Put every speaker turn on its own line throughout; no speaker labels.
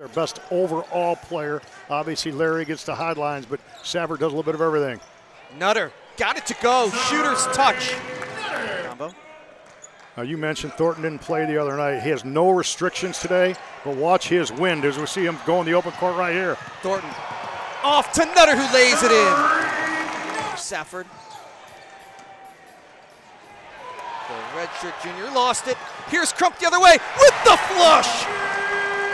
Their best overall player. Obviously, Larry gets the headlines, but Savard does a little bit of everything.
Nutter got it to go. Shooter's touch. Combo.
Now, you mentioned Thornton didn't play the other night. He has no restrictions today, but watch his wind as we see him go in the open court right here.
Thornton off to Nutter who lays it in. Safford. The redshirt junior lost it. Here's Crump the other way with the flush.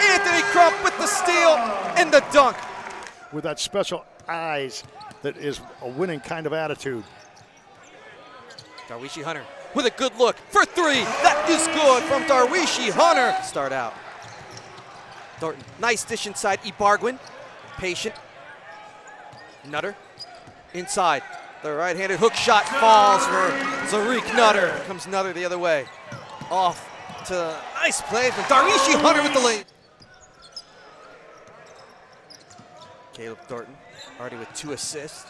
Anthony Crump with the steal and the dunk.
With that special eyes that is a winning kind of attitude.
Darweshi Hunter with a good look for three. That is good from Darweshi Hunter. Start out. Thornton, nice dish inside. Ibarguen, patient. Nutter, inside. The right-handed hook shot falls for Zarique Nutter. Comes Nutter the other way. Off to nice play from Darweshi Hunter with the lane. Caleb Thornton already with two assists.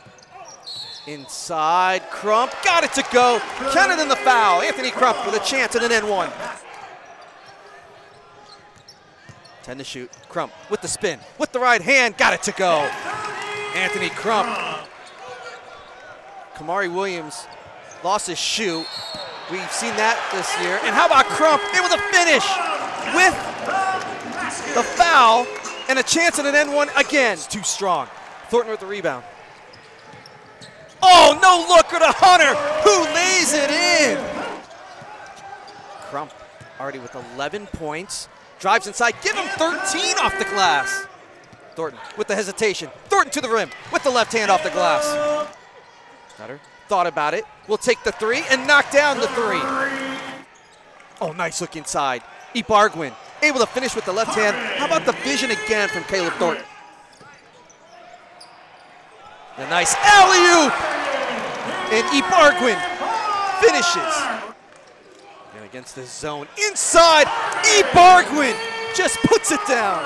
Inside, Crump got it to go. Counted in the foul. Anthony Crump with a chance at an N1. 10 to shoot. Crump with the spin, with the right hand, got it to go. Anthony Crump. Kamari Williams lost his shoe. We've seen that this year. And how about Crump able a finish with the foul and a chance at an N1 again. It's too strong. Thornton with the rebound. Oh, no looker to Hunter, who lays it in. Crump already with 11 points. Drives inside, give him 13 off the glass. Thornton with the hesitation. Thornton to the rim with the left hand off the glass. Nutter thought about it. Will take the three and knock down the three. Oh, nice look inside. Ibarguen able to finish with the left hand. How about the vision again from Caleb Thornton? A nice alley-oop! And Ibarguen finishes. And against the zone inside, Ibarguen just puts it down.